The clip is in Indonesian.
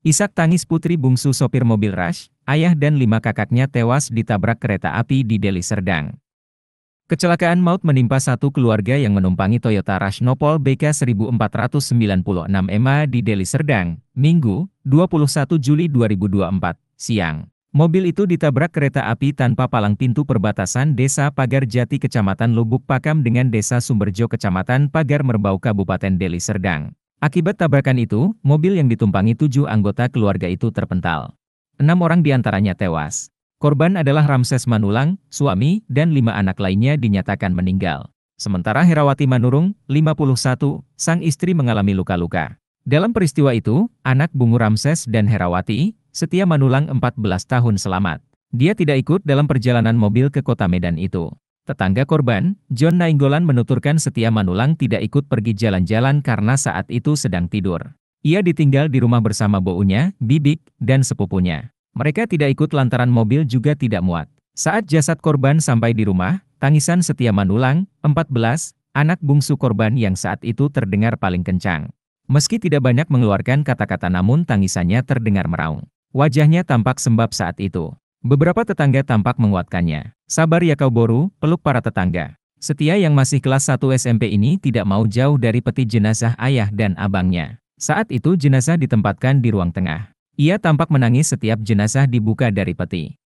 Isak tangis putri bungsu sopir mobil Rush, ayah dan lima kakaknya tewas ditabrak kereta api di Deli Serdang. Kecelakaan maut menimpa satu keluarga yang menumpangi Toyota Rush Nopol BK 1496 EMA di Deli Serdang, Minggu, 21 Juli 2024, siang. Mobil itu ditabrak kereta api tanpa palang pintu perbatasan Desa Pagar Jati Kecamatan Lubuk Pakam dengan Desa Sumberjo Kecamatan Pagar Merbau Kabupaten Deli Serdang. Akibat tabrakan itu, mobil yang ditumpangi tujuh anggota keluarga itu terpental. Enam orang di antaranya tewas. Korban adalah Ramses Manulang, suami, dan lima anak lainnya dinyatakan meninggal. Sementara Herawati Manurung, 51, sang istri mengalami luka-luka. Dalam peristiwa itu, anak Bungu Ramses dan Herawati, Setia Manulang 14 tahun selamat. Dia tidak ikut dalam perjalanan mobil ke kota Medan itu. Tetangga korban, John Nainggolan menuturkan Setia Manulang tidak ikut pergi jalan-jalan karena saat itu sedang tidur. Ia ditinggal di rumah bersama bounya, Bibik, dan sepupunya. Mereka tidak ikut lantaran mobil juga tidak muat. Saat jasad korban sampai di rumah, tangisan Setia Manulang, 14, anak bungsu korban yang saat itu terdengar paling kencang. Meski tidak banyak mengeluarkan kata-kata namun tangisannya terdengar meraung. Wajahnya tampak sembab saat itu. Beberapa tetangga tampak menguatkannya. Sabar ya kau boru, peluk para tetangga. Setia yang masih kelas 1 SMP ini tidak mau jauh dari peti jenazah ayah dan abangnya. Saat itu jenazah ditempatkan di ruang tengah. Ia tampak menangis setiap jenazah dibuka dari peti.